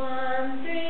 One, three.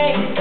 day.